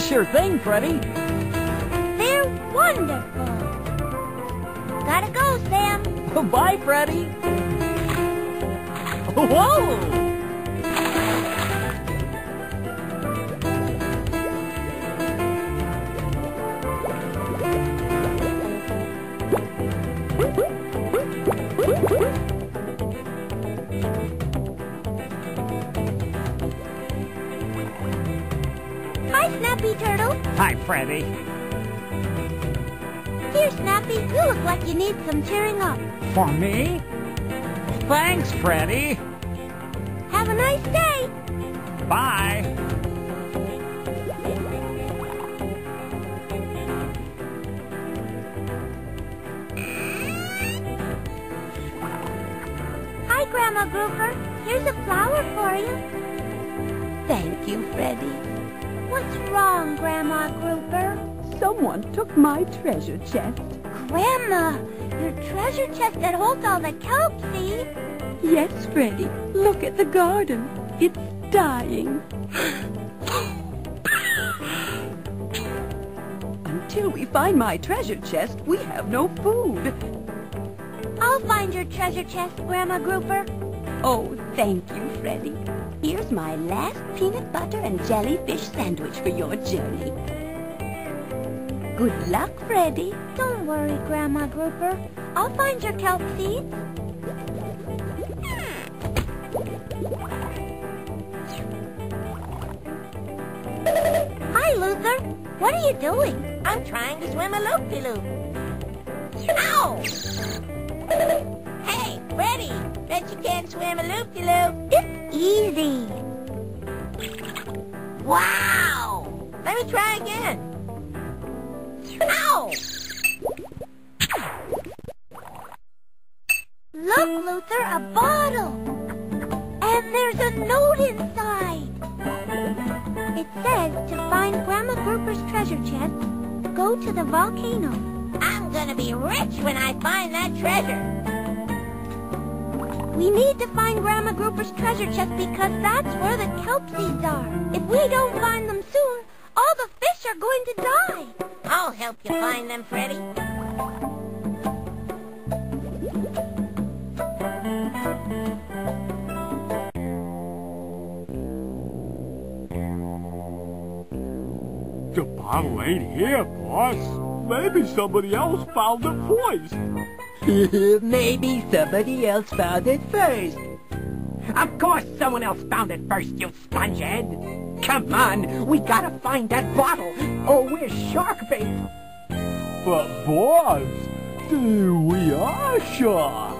sure thing, Freddi. They're wonderful. Gotta go, Sam. Bye, Freddi. Whoa! Hi, Snappy Turtle. Hi, Freddi. Here, Snappy, you look like you need some cheering up. For me? Thanks, Freddi. Have a nice day. Bye. Hi, Grandma Grouper. Here's a flower for you. Thank you, Freddi. What's wrong, Grandma Grouper? Someone took my treasure chest. Grandma, your treasure chest that holds all the kelp seeds. Yes, Freddi. Look at the garden. It's dying. Until we find my treasure chest, we have no food. I'll find your treasure chest, Grandma Grouper. Oh, thank you, Freddi. Here's my last peanut butter and jellyfish sandwich for your journey. Good luck, Freddi. Don't worry, Grandma Grouper. I'll find your kelp seeds. Hi, Luther. What are you doing? I'm trying to swim a loop-de-loop. Ow! Bet you can't swim a loop-de-loop. It's easy. Wow! Let me try again. Ow! Look, Luther, a bottle. And there's a note inside. It says to find Grandma Grouper's treasure chest, go to the volcano. I'm gonna be rich when I find that treasure. We need to find Grandma Grouper's treasure chest because that's where the kelp seeds are. If we don't find them soon, all the fish are going to die. I'll help you find them, Freddi. The bottle ain't here, boss. Maybe somebody else found it first. Maybe somebody else found it first. Of course someone else found it first, you spongehead. Come on, we gotta find that bottle, or we're shark bait. But boss, we are sharks.